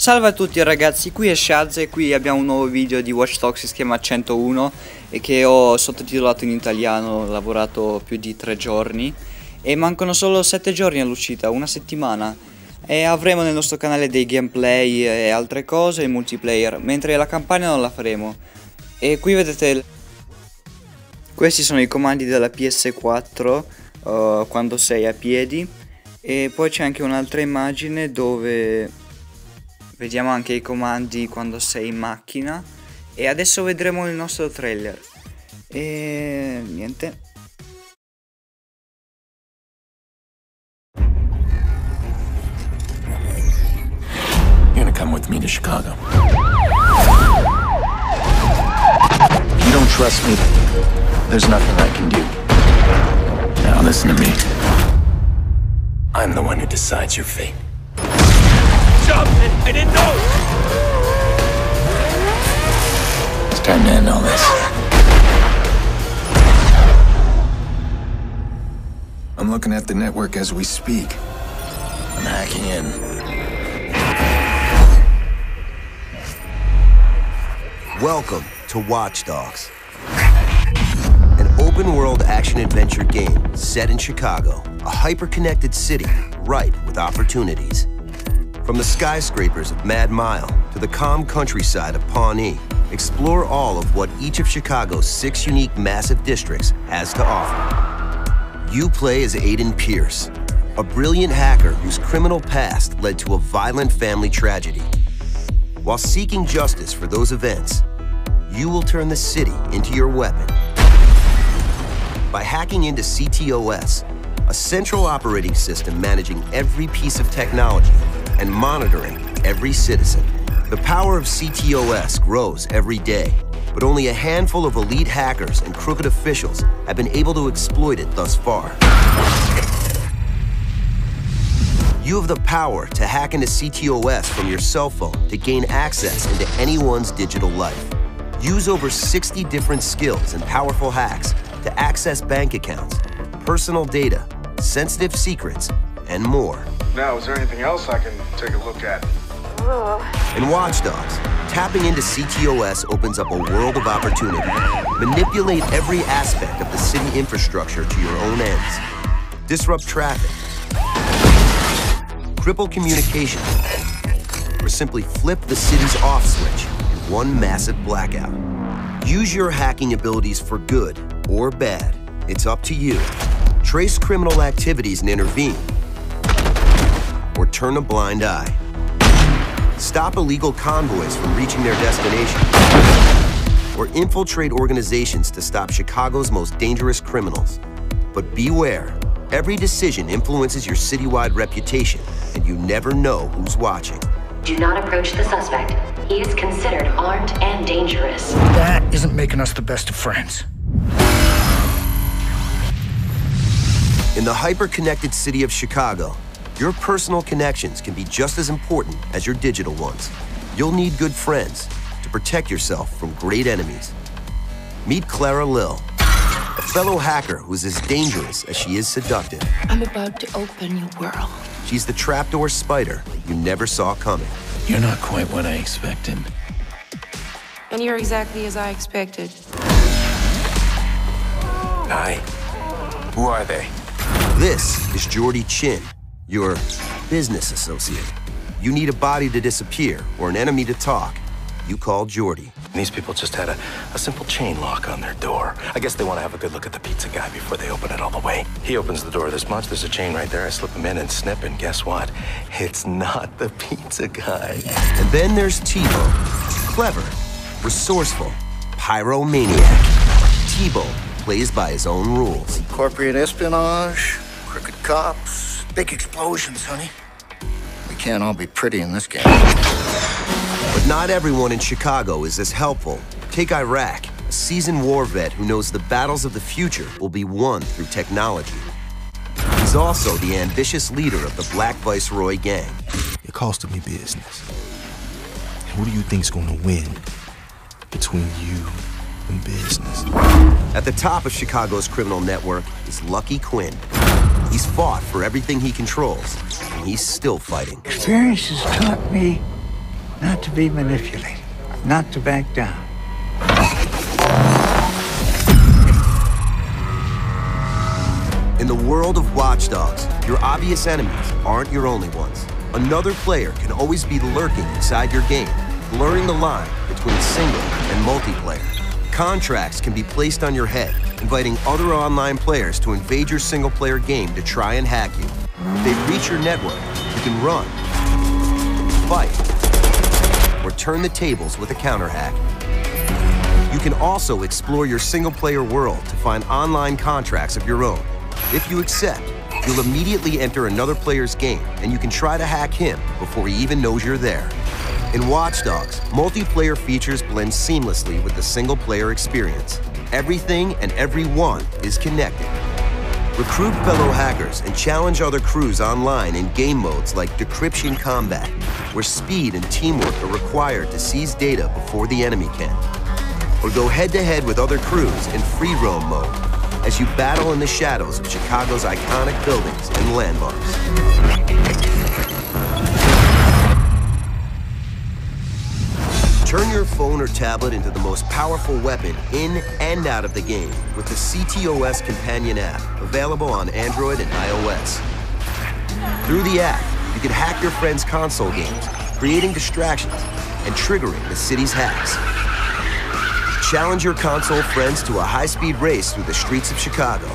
Salve a tutti ragazzi, qui è Shaz e qui abbiamo un nuovo video di Watch Dogs che si chiama 101 e che ho sottotitolato in italiano, ho lavorato più di tre giorni e mancano solo sette giorni all'uscita, una settimana. E avremo nel nostro canale dei gameplay e altre cose in multiplayer, mentre la campagna non la faremo. E qui vedete questi sono i comandi della PS4 uh, quando sei a piedi. E poi c'è anche un'altra immagine dove vediamo anche i comandi quando sei in macchina e adesso vedremo il nostro trailer e niente You're gonna come with me to Chicago. You don't trust me? There's nothing I can do. Now listen to me. I'm the one who decides your fate. I didn't know! It's time to end all this. I'm looking at the network as we speak. I'm hacking in. Welcome to Watch Dogs, an open world action adventure game set in Chicago, a hyper connected city ripe with opportunities. From the skyscrapers of Mag Mile to the calm countryside of Pawnee, explore all of what each of Chicago's six unique massive districts has to offer. You play as Aiden Pierce, a brilliant hacker whose criminal past led to a violent family tragedy. While seeking justice for those events, you will turn the city into your weapon. By hacking into CTOS, a central operating system managing every piece of technology and monitoring every citizen. The power of CTOS grows every day, but only a handful of elite hackers and crooked officials have been able to exploit it thus far. You have the power to hack into CTOS from your cell phone to gain access into anyone's digital life. Use over 60 different skills and powerful hacks to access bank accounts, personal data, sensitive secrets, and more. Now, is there anything else I can take a look at? In Watch Dogs, tapping into CTOS opens up a world of opportunity. Manipulate every aspect of the city infrastructure to your own ends. Disrupt traffic. Cripple communication. Or simply flip the city's off switch in one massive blackout. Use your hacking abilities for good or bad. It's up to you. Trace criminal activities and intervene. Or turn a blind eye. Stop illegal convoys from reaching their destination. Or infiltrate organizations to stop Chicago's most dangerous criminals. But beware, every decision influences your citywide reputation, and you never know who's watching. Do not approach the suspect. He is considered armed and dangerous. That isn't making us the best of friends. In the hyper-connected city of Chicago, your personal connections can be just as important as your digital ones. You'll need good friends to protect yourself from great enemies. Meet Clara Lille, a fellow hacker who's as dangerous as she is seductive. I'm about to open your world. She's the trapdoor spider you never saw coming. You're not quite what I expected. And you're exactly as I expected. Hi. Who are they? This is Jordi Chin, your business associate. You need a body to disappear or an enemy to talk. You call Jordi. These people just had a, a simple chain lock on their door. I guess they want to have a good look at the pizza guy before they open it all the way. He opens the door this much, there's a chain right there. I slip him in and snip, and guess what? It's not the pizza guy. And then there's T-Bone. Clever, resourceful, pyromaniac. T-Bone plays by his own rules. Corporate espionage, crooked cops, big explosions, honey. We can't all be pretty in this game. But not everyone in Chicago is as helpful. Take Iraq, a seasoned war vet who knows the battles of the future will be won through technology. He's also the ambitious leader of the Black Viceroy gang. It costed me business. Who do you think's gonna win between you business? At the top of Chicago's criminal network is Lucky Quinn. He's fought for everything he controls, and he's still fighting. Experience has taught me Not to be manipulated, not to back down. In the world of Watch Dogs, your obvious enemies aren't your only ones. Another player can always be lurking inside your game, blurring the line between single and multiplayer. Contracts can be placed on your head, inviting other online players to invade your single-player game to try and hack you. If they reach your network, you can run, fight, or turn the tables with a counter hack. You can also explore your single-player world to find online contracts of your own. If you accept, you'll immediately enter another player's game, and you can try to hack him before he even knows you're there. In Watch Dogs, multiplayer features blend seamlessly with the single-player experience. Everything and everyone is connected. Recruit fellow hackers and challenge other crews online in game modes like Decryption Combat, where speed and teamwork are required to seize data before the enemy can. Or go head-to-head with other crews in free roam mode as you battle in the shadows of Chicago's iconic buildings and landmarks. Turn your phone or tablet into the most powerful weapon in and out of the game with the CTOS Companion app, available on Android and iOS. Through the app, you can hack your friends' console games, creating distractions and triggering the city's hacks. Challenge your console friends to a high-speed race through the streets of Chicago.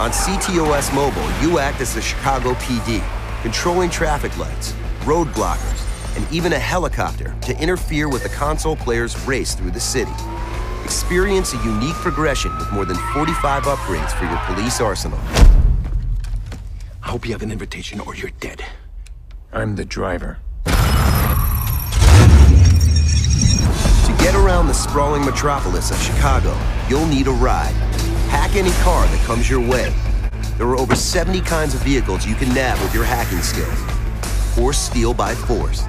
On CTOS Mobile, you act as the Chicago PD, controlling traffic lights, road blockers, and even a helicopter to interfere with the console player's race through the city. Experience a unique progression with more than 45 upgrades for your police arsenal. I hope you have an invitation or you're dead. I'm the driver. To get around the sprawling metropolis of Chicago, you'll need a ride. Hack any car that comes your way. There are over 70 kinds of vehicles you can nab with your hacking skills. Or steal by force.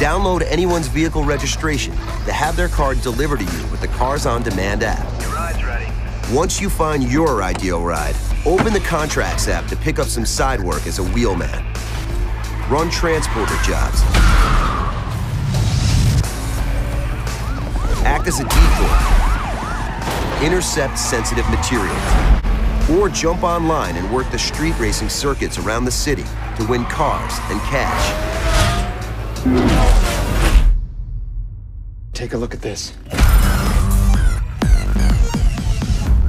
Download anyone's vehicle registration to have their car delivered to you with the Cars on Demand app. Your ride's ready. Once you find your ideal ride, open the Contracts app to pick up some side work as a wheelman. Run transporter jobs. Act as a decoy. Intercept sensitive materials. Or jump online and work the street racing circuits around the city to win cars and cash. Take a look at this.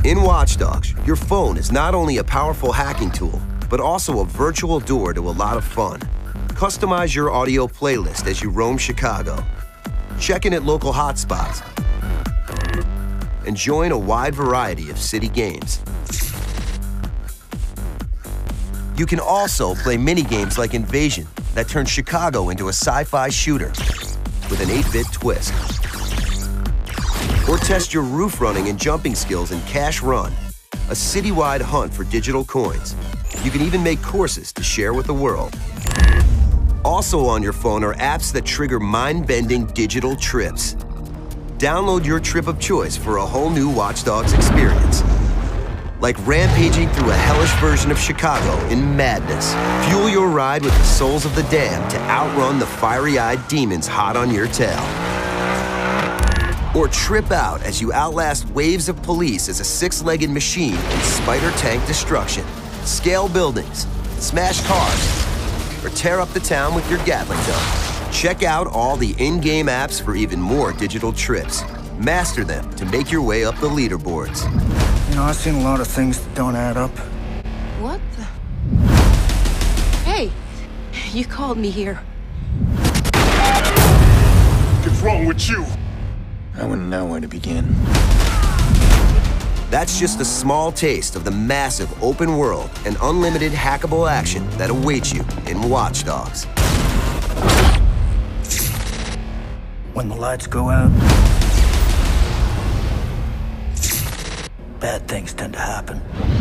In Watch Dogs, your phone is not only a powerful hacking tool, but also a virtual door to a lot of fun. Customize your audio playlist as you roam Chicago. Check in at local hotspots. And join a wide variety of city games. You can also play mini games like Invasion that turn Chicago into a sci-fi shooter with an 8-bit twist. Or test your roof running and jumping skills in Cash Run, a citywide hunt for digital coins. You can even make courses to share with the world. Also on your phone are apps that trigger mind-bending digital trips. Download your trip of choice for a whole new Watch Dogs experience. Like rampaging through a hellish version of Chicago in madness. Fuel your ride with the souls of the damned to outrun the fiery-eyed demons hot on your tail. Or trip out as you outlast waves of police as a six-legged machine in spider tank destruction. Scale buildings, smash cars, or tear up the town with your Gatling gun. Check out all the in-game apps for even more digital trips. Master them to make your way up the leaderboards. You know, I've seen a lot of things that don't add up. What the? Hey, you called me here. What's wrong with you? I wouldn't know where to begin. That's just a small taste of the massive open world and unlimited hackable action that awaits you in Watch Dogs. When the lights go out, bad things tend to happen.